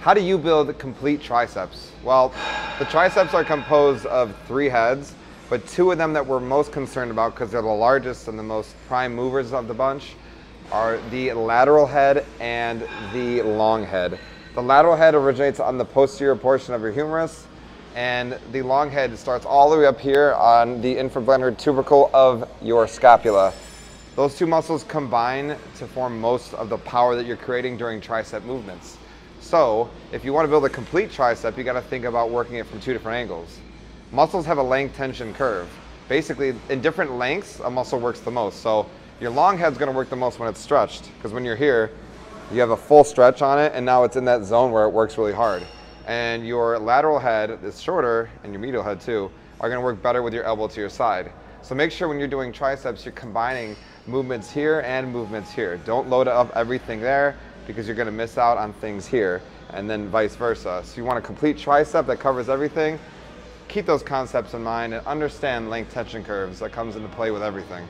How do you build complete triceps? Well, the triceps are composed of three heads, but two of them that we're most concerned about because they're the largest and the most prime movers of the bunch are the lateral head and the long head. The lateral head originates on the posterior portion of your humerus, and the long head starts all the way up here on the infraglenoid tubercle of your scapula. Those two muscles combine to form most of the power that you're creating during tricep movements. So, if you want to build a complete tricep, you got to think about working it from two different angles. Muscles have a length tension curve. Basically, in different lengths, a muscle works the most. So, your long head's going to work the most when it's stretched, because when you're here, you have a full stretch on it, and now it's in that zone where it works really hard. And your lateral head is shorter, and your medial head too, are going to work better with your elbow to your side. So make sure when you're doing triceps, you're combining movements here and movements here. Don't load up everything there because you're gonna miss out on things here and then vice versa. So you want a complete tricep that covers everything. Keep those concepts in mind and understand length tension curves that comes into play with everything.